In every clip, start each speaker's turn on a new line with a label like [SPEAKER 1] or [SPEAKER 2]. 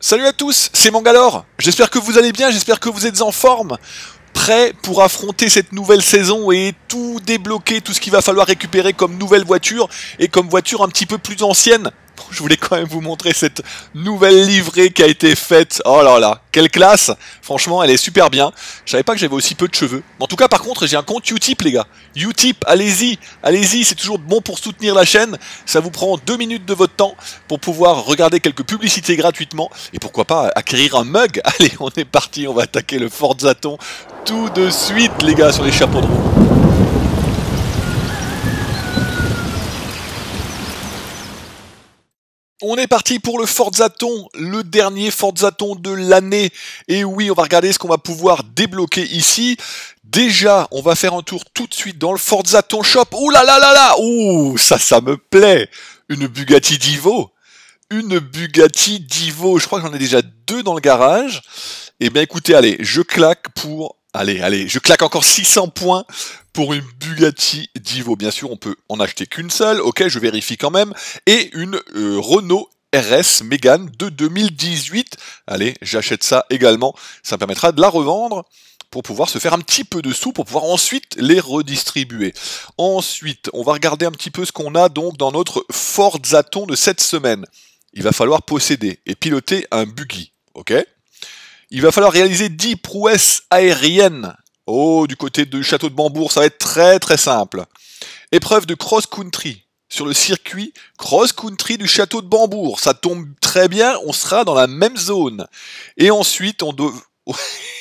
[SPEAKER 1] Salut à tous, c'est Mangalore. J'espère que vous allez bien, j'espère que vous êtes en forme. Prêt pour affronter cette nouvelle saison et tout débloquer, tout ce qu'il va falloir récupérer comme nouvelle voiture et comme voiture un petit peu plus ancienne je voulais quand même vous montrer cette nouvelle livrée qui a été faite. Oh là là, quelle classe Franchement, elle est super bien. Je savais pas que j'avais aussi peu de cheveux. En tout cas, par contre, j'ai un compte Utip, les gars. Utip, allez-y, allez-y, c'est toujours bon pour soutenir la chaîne. Ça vous prend deux minutes de votre temps pour pouvoir regarder quelques publicités gratuitement. Et pourquoi pas acquérir un mug Allez, on est parti, on va attaquer le Forzaton tout de suite, les gars, sur les chapeaux de roue. On est parti pour le Forzaton, le dernier Forzaton de l'année. Et oui, on va regarder ce qu'on va pouvoir débloquer ici. Déjà, on va faire un tour tout de suite dans le Forzaton Shop. Ouh là là là là Ouh, ça, ça me plaît Une Bugatti Divo Une Bugatti Divo. Je crois que j'en ai déjà deux dans le garage. Eh bien écoutez, allez, je claque pour Allez, allez, je claque encore 600 points pour une Bugatti Divo. Bien sûr, on peut en acheter qu'une seule, ok, je vérifie quand même. Et une euh, Renault RS Mégane de 2018. Allez, j'achète ça également. Ça me permettra de la revendre pour pouvoir se faire un petit peu de sous, pour pouvoir ensuite les redistribuer. Ensuite, on va regarder un petit peu ce qu'on a donc dans notre Forzaton de cette semaine. Il va falloir posséder et piloter un buggy, ok? Il va falloir réaliser 10 prouesses aériennes. Oh, du côté du château de Bambourg, ça va être très très simple. Épreuve de cross-country sur le circuit cross-country du château de Bambourg. Ça tombe très bien, on sera dans la même zone. Et ensuite, on doit...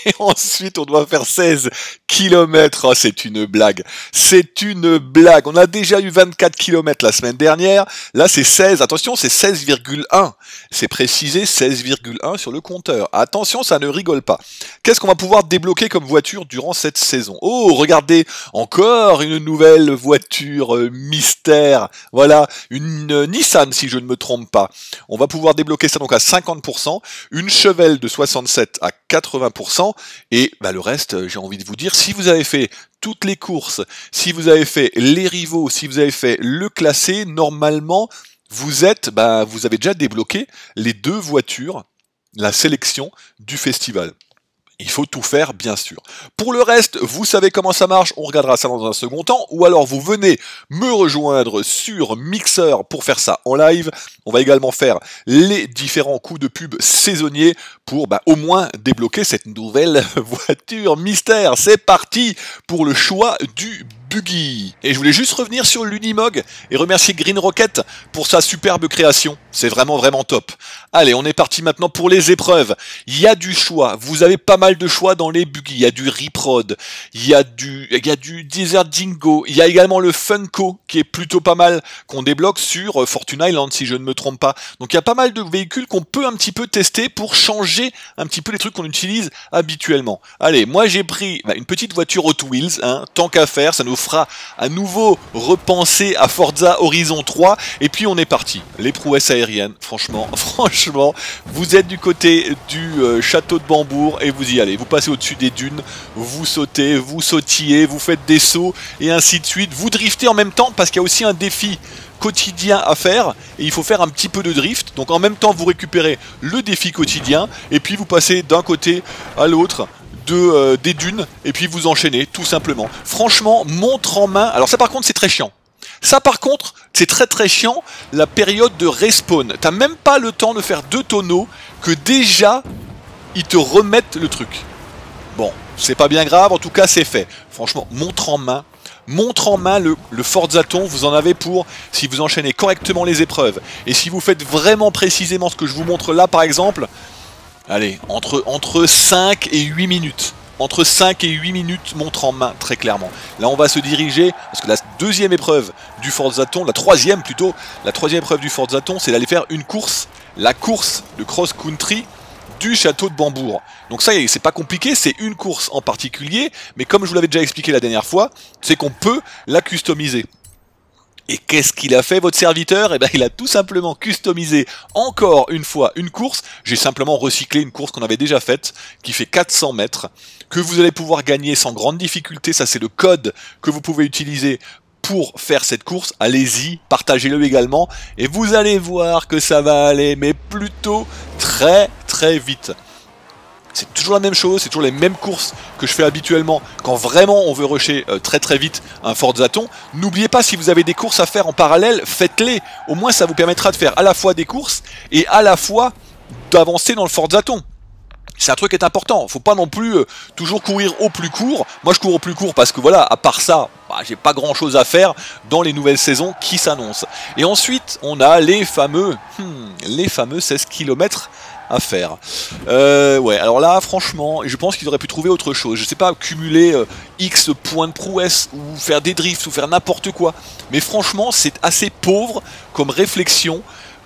[SPEAKER 1] Et ensuite, on doit faire 16 km. Oh, c'est une blague. C'est une blague. On a déjà eu 24 km la semaine dernière. Là, c'est 16. Attention, c'est 16,1. C'est précisé 16,1 sur le compteur. Attention, ça ne rigole pas. Qu'est-ce qu'on va pouvoir débloquer comme voiture durant cette saison? Oh, regardez, encore une nouvelle voiture euh, mystère. Voilà, une euh, Nissan si je ne me trompe pas. On va pouvoir débloquer ça donc à 50%, une Chevelle de 67 à 80%, et bah, le reste, euh, j'ai envie de vous dire, si vous avez fait toutes les courses, si vous avez fait les rivaux, si vous avez fait le classé, normalement, vous êtes, bah, vous avez déjà débloqué les deux voitures, la sélection du festival. Il faut tout faire, bien sûr. Pour le reste, vous savez comment ça marche, on regardera ça dans un second temps, ou alors vous venez me rejoindre sur Mixer pour faire ça en live. On va également faire les différents coups de pub saisonniers pour bah, au moins débloquer cette nouvelle voiture mystère. C'est parti pour le choix du buggy. Et je voulais juste revenir sur l'Unimog et remercier Green Rocket pour sa superbe création. C'est vraiment vraiment top. Allez, on est parti maintenant pour les épreuves. Il y a du choix. Vous avez pas mal de choix dans les buggy. Il y a du Riprod, il y a du, il y a du Desert Dingo, il y a également le Funko qui est plutôt pas mal qu'on débloque sur euh, Fortune Island si je ne me trompe pas. Donc il y a pas mal de véhicules qu'on peut un petit peu tester pour changer un petit peu les trucs qu'on utilise habituellement. Allez, moi j'ai pris bah, une petite voiture Hot Wheels, hein, tant qu'à faire, ça nous fera à nouveau repenser à Forza Horizon 3 et puis on est parti. Les prouesses aériennes, franchement, franchement, vous êtes du côté du euh, château de Bambourg et vous y allez. Vous passez au-dessus des dunes, vous sautez, vous sautillez, vous faites des sauts et ainsi de suite. Vous driftez en même temps parce qu'il y a aussi un défi quotidien à faire et il faut faire un petit peu de drift. Donc en même temps vous récupérez le défi quotidien et puis vous passez d'un côté à l'autre euh, des dunes et puis vous enchaînez tout simplement. Franchement, montre en main. Alors ça par contre c'est très chiant. Ça par contre, c'est très très chiant la période de respawn. T'as même pas le temps de faire deux tonneaux que déjà ils te remettent le truc. Bon, c'est pas bien grave, en tout cas c'est fait. Franchement, montre en main. Montre en main le, le Forzaton, vous en avez pour si vous enchaînez correctement les épreuves. Et si vous faites vraiment précisément ce que je vous montre là par exemple, Allez, entre, entre 5 et 8 minutes. Entre 5 et 8 minutes, montre en main, très clairement. Là, on va se diriger, parce que la deuxième épreuve du Forzaton, la troisième plutôt, la troisième épreuve du Forzaton, c'est d'aller faire une course, la course de cross-country du château de Bambourg. Donc ça, c'est pas compliqué, c'est une course en particulier, mais comme je vous l'avais déjà expliqué la dernière fois, c'est qu'on peut la customiser. Et qu'est-ce qu'il a fait votre serviteur? Eh bien il a tout simplement customisé encore une fois une course. J'ai simplement recyclé une course qu'on avait déjà faite, qui fait 400 mètres, que vous allez pouvoir gagner sans grande difficulté. Ça c'est le code que vous pouvez utiliser pour faire cette course. Allez-y, partagez-le également. Et vous allez voir que ça va aller, mais plutôt très très vite. C'est toujours la même chose, c'est toujours les mêmes courses que je fais habituellement quand vraiment on veut rusher euh, très très vite un Forzaton. N'oubliez pas, si vous avez des courses à faire en parallèle, faites-les. Au moins ça vous permettra de faire à la fois des courses et à la fois d'avancer dans le Forzaton. C'est un truc qui est important. Faut pas non plus euh, toujours courir au plus court. Moi, je cours au plus court parce que voilà, à part ça, bah, j'ai pas grand chose à faire dans les nouvelles saisons qui s'annoncent. Et ensuite, on a les fameux, hmm, les fameux 16 km à faire. Euh, ouais, alors là, franchement, je pense qu'ils auraient pu trouver autre chose. Je sais pas, cumuler euh, X points de prouesse, ou faire des drifts, ou faire n'importe quoi. Mais franchement, c'est assez pauvre comme réflexion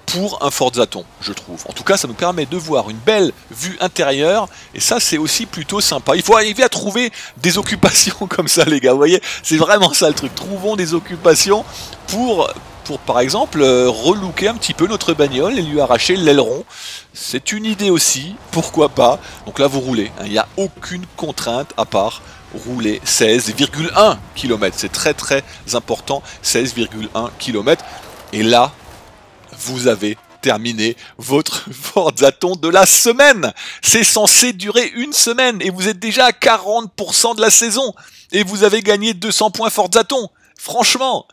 [SPEAKER 1] pour un Forzaton, je trouve. En tout cas, ça nous permet de voir une belle vue intérieure, et ça, c'est aussi plutôt sympa. Il faut arriver à trouver des occupations comme ça, les gars, vous voyez? C'est vraiment ça le truc. Trouvons des occupations pour pour par exemple euh, relooker un petit peu notre bagnole et lui arracher l'aileron. C'est une idée aussi, pourquoi pas. Donc là vous roulez, hein. il n'y a aucune contrainte à part rouler 16,1 km. C'est très très important, 16,1 km. Et là, vous avez terminé votre Forzaton de la semaine. C'est censé durer une semaine et vous êtes déjà à 40% de la saison. Et vous avez gagné 200 points Forzaton. Franchement,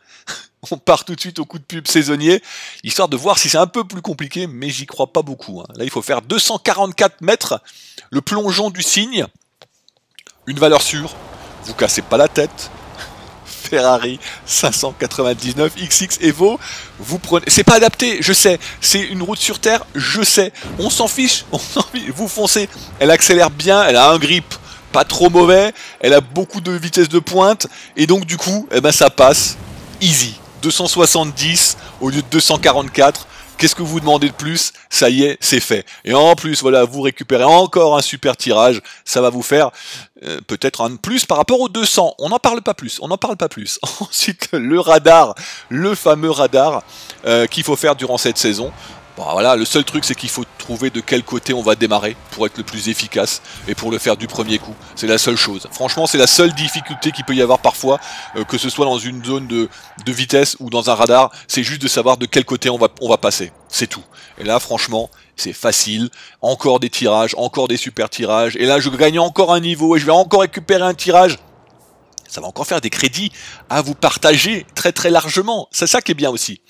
[SPEAKER 1] on part tout de suite au coup de pub saisonnier, histoire de voir si c'est un peu plus compliqué, mais j'y crois pas beaucoup. Hein. Là, il faut faire 244 mètres, le plongeon du cygne, une valeur sûre, vous cassez pas la tête. Ferrari 599 XX Evo, vous prenez. C'est pas adapté, je sais. C'est une route sur terre, je sais. On s'en fiche, on s'en fiche. Vous foncez. Elle accélère bien, elle a un grip pas trop mauvais, elle a beaucoup de vitesse de pointe, et donc du coup, eh ben ça passe easy. 270 au lieu de 244. Qu'est-ce que vous demandez de plus? Ça y est, c'est fait. Et en plus, voilà, vous récupérez encore un super tirage. Ça va vous faire euh, peut-être un de plus par rapport aux 200. On n'en parle pas plus. On n'en parle pas plus. Ensuite, le radar, le fameux radar euh, qu'il faut faire durant cette saison. Bon, voilà, le seul truc c'est qu'il faut trouver de quel côté on va démarrer pour être le plus efficace et pour le faire du premier coup. C'est la seule chose. Franchement, c'est la seule difficulté qu'il peut y avoir parfois, euh, que ce soit dans une zone de, de vitesse ou dans un radar, c'est juste de savoir de quel côté on va, on va passer. C'est tout. Et là, franchement, c'est facile. Encore des tirages, encore des super tirages. Et là, je gagne encore un niveau et je vais encore récupérer un tirage ça va encore faire des crédits à vous partager très très largement. C'est ça qui est bien aussi.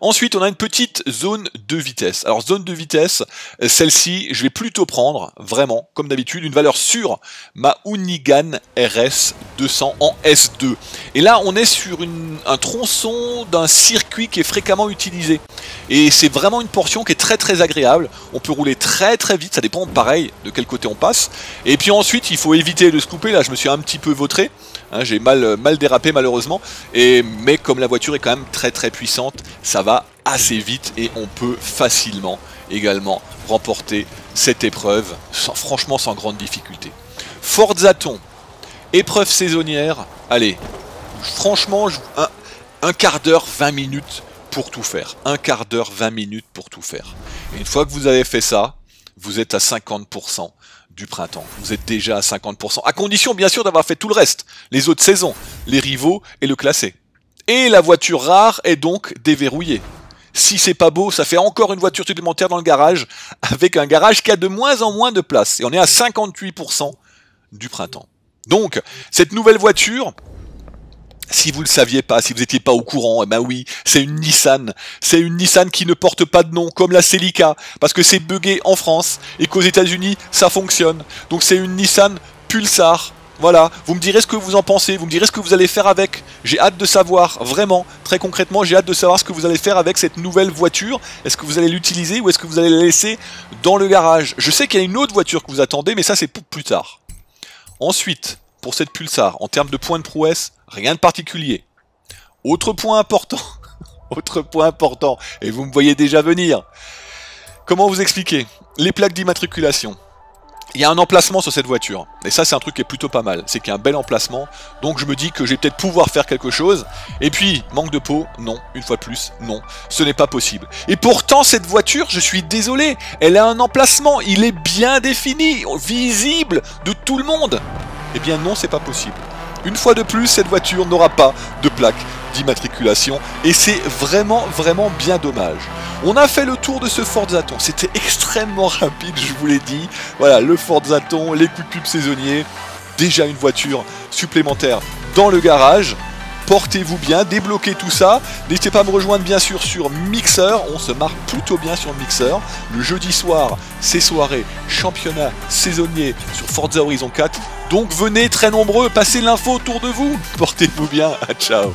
[SPEAKER 1] Ensuite, on a une petite zone de vitesse. Alors zone de vitesse, celle-ci, je vais plutôt prendre, vraiment, comme d'habitude, une valeur sûre, ma Unigan RS 200 en S2. Et là, on est sur un tronçon d'un circuit qui est fréquemment utilisé. Et c'est vraiment une portion qui est très très agréable. On peut rouler très très vite, ça dépend pareil de quel côté on passe. Et puis ensuite, il faut éviter de se couper. Là, je me suis un petit peu vautré. Hein, j'ai mal, mal dérapé malheureusement. Et, mais comme la voiture est quand même très très puissante, ça va assez vite et on peut facilement également remporter cette épreuve, sans, franchement sans grande difficulté. Forzaton, épreuve saisonnière, allez, franchement, un, un quart d'heure, 20 minutes pour tout faire. Un quart d'heure, 20 minutes pour tout faire. Et une fois que vous avez fait ça, vous êtes à 50% du printemps. Vous êtes déjà à 50%. À condition, bien sûr, d'avoir fait tout le reste. Les autres saisons, les rivaux et le classé. Et la voiture rare est donc déverrouillée. Si c'est pas beau, ça fait encore une voiture supplémentaire dans le garage, avec un garage qui a de moins en moins de place. Et on est à 58% du printemps. Donc, cette nouvelle voiture, si vous le saviez pas, si vous n'étiez pas au courant, eh ben oui, c'est une Nissan. C'est une Nissan qui ne porte pas de nom, comme la Celica, parce que c'est buggé en France et qu'aux États-Unis ça fonctionne. Donc c'est une Nissan Pulsar. Voilà, vous me direz ce que vous en pensez, vous me direz ce que vous allez faire avec. J'ai hâte de savoir, vraiment, très concrètement, j'ai hâte de savoir ce que vous allez faire avec cette nouvelle voiture. Est-ce que vous allez l'utiliser ou est-ce que vous allez la laisser dans le garage? Je sais qu'il y a une autre voiture que vous attendez, mais ça c'est pour plus tard. Ensuite, pour cette Pulsar, en termes de points de prouesse, rien de particulier. Autre point important, autre point important, et vous me voyez déjà venir. Comment vous expliquer Les plaques d'immatriculation? Il y a un emplacement sur cette voiture, et ça c'est un truc qui est plutôt pas mal, c'est qu'il y a un bel emplacement, donc je me dis que je vais peut-être pouvoir faire quelque chose, et puis, manque de peau, non, une fois de plus, non, ce n'est pas possible. Et pourtant cette voiture, je suis désolé, elle a un emplacement, il est bien défini, visible de tout le monde. Eh bien non, c'est pas possible. Une fois de plus, cette voiture n'aura pas de plaque d'immatriculation et c'est vraiment vraiment bien dommage. On a fait le tour de ce Forzaton, c'était extrêmement rapide, je vous l'ai dit. Voilà, le Forzaton, les coups de pub saisonniers, déjà une voiture supplémentaire dans le garage portez-vous bien, débloquez tout ça. N'hésitez pas à me rejoindre bien sûr sur Mixer, on se marre plutôt bien sur Mixer. Le jeudi soir, c'est soirée championnat saisonnier sur Forza Horizon 4. Donc venez très nombreux, passez l'info autour de vous. Portez-vous bien, ciao